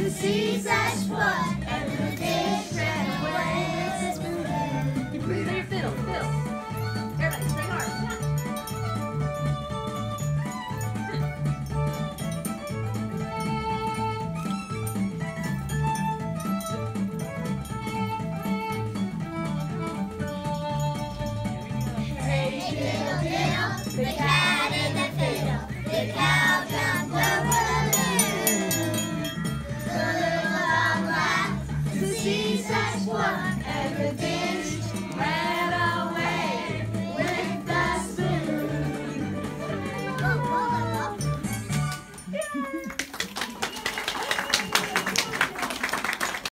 to see such fun, and the fish ran away. Play your fiddle, fiddle. Everybody, hard. Hey diddle diddle, hill.